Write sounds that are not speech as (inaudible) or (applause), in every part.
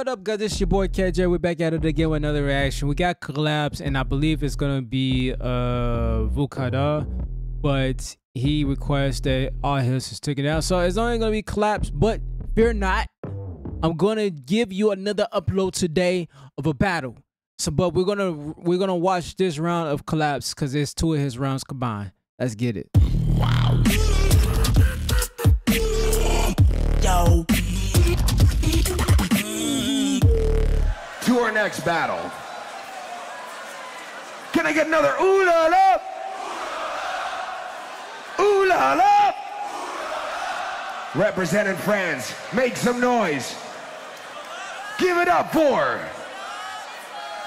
What up, guys? It's your boy K Dre. We're back at it again with another reaction. We got Colaps, and I believe it's gonna be uh Vukada, but he requests that all his is taken out. So it's only gonna be Colaps, but fear not. I'm gonna give you another upload today of a battle. So, but we're gonna we're gonna watch this round of Colaps because it's two of his rounds combined. Let's get it. Our next battle. Can I get another ooh la la? Ooh la la! Representing France, make some noise. Give it up for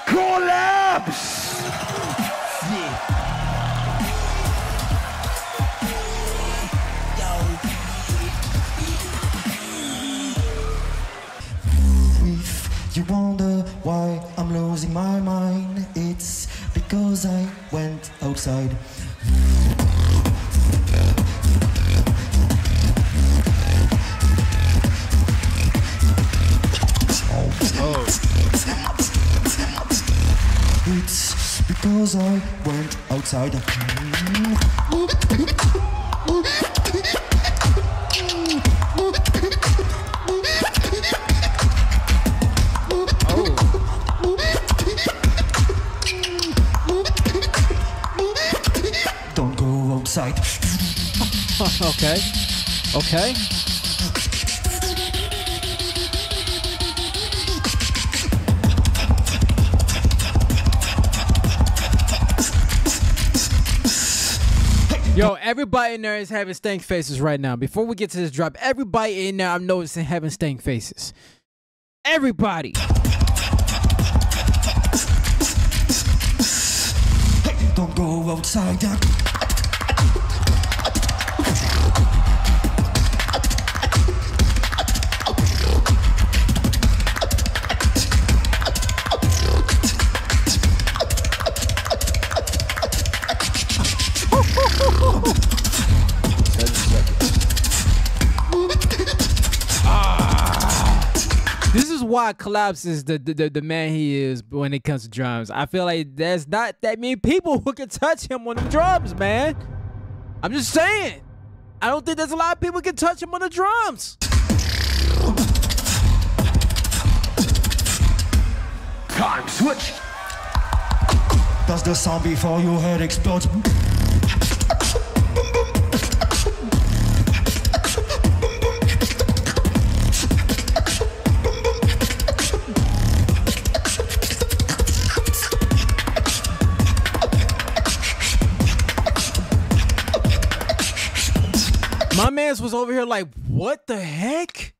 Colaps! Losing my mind. It's because I went outside. Oh. It's because I went outside. (laughs) go (laughs) okay. Okay. Yo, everybody in there is having stank faces right now. Before we get to this drop, everybody in there I'm noticing having stank faces. Everybody. Don't go outside. This is why Colaps is the, the, the, the man he is when it comes to drums. I feel like there's not that many people who can touch him on the drums, man. I'm just saying. I don't think there's a lot of people who can touch him on the drums. Time switch. Does the sound before your head explodes? My man's was over here like, what the heck?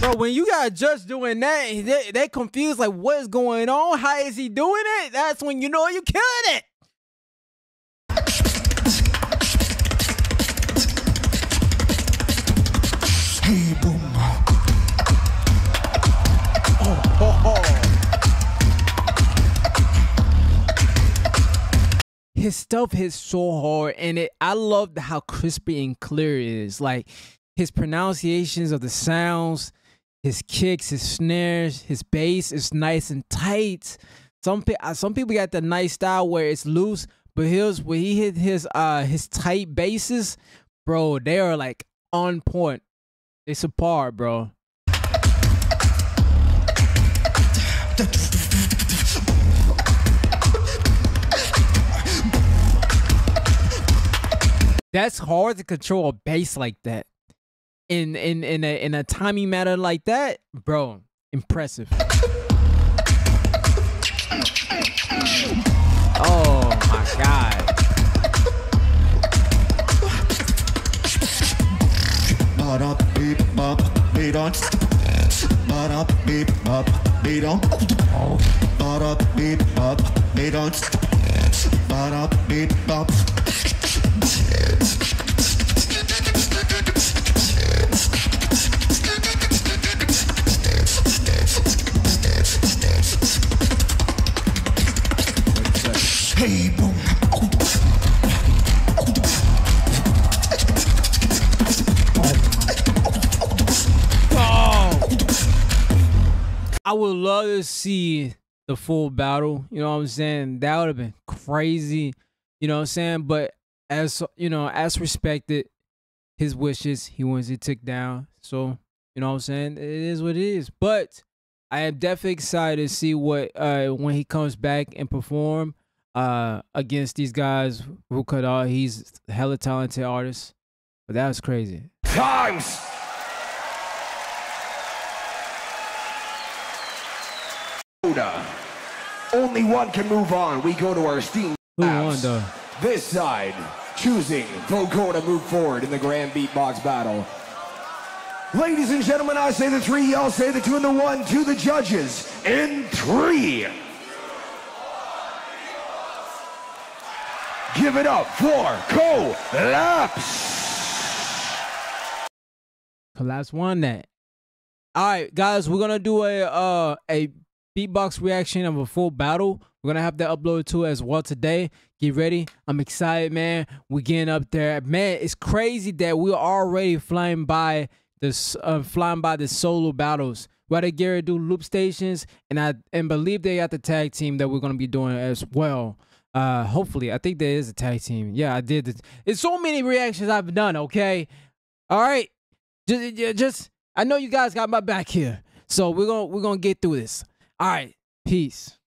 Bro, when you got judge doing that, they, they confused like what is going on? How is he doing it? That's when you know you killing it. His stuff hits so hard and it I love how crispy and clear it is. Like his pronunciations of the sounds, his kicks, his snares, his bass is nice and tight. Some uh, some people got the nice style where it's loose, but his when he hit his uh his tight basses, bro, they are like on point. It's a par, bro. That's hard to control a bass like that. In in in a in a timing matter like that, bro. Impressive. Oh my god. Ba-da beep bop. Hey, boom. I would love to see the full battle. You know what I'm saying? That would have been crazy. You know what I'm saying? But as you know, as respected his wishes, he wants it took down. So you know what I'm saying? It is what it is. But I am definitely excited to see what uh when he comes back and perform uh against these guys. Rukada, he's a hella talented artist. But that was crazy. Times. Only one can move on. We go to our steam. Who won though? This side, choosing Voco to move forward in the grand beatbox battle. Ladies and gentlemen, I say the three, y'all say the two and the one to the judges in three. Give it up for Colaps. Colaps won that. All right, guys, we're gonna do a uh a beatbox reaction of a full battle. We're gonna have that uploaded too as well today. Get ready. I'm excited, man. We're getting up there. Man, it's crazy that we're already flying by this uh, flying by the solo battles. Rather Garrett do loop stations, and I and believe they got the tag team that we're gonna be doing as well. Uh, hopefully, I think there is a tag team. Yeah, I did. It. It's so many reactions I've done. Okay, all right. Just, just I know you guys got my back here, so we're gonna we're gonna get through this. All right, peace.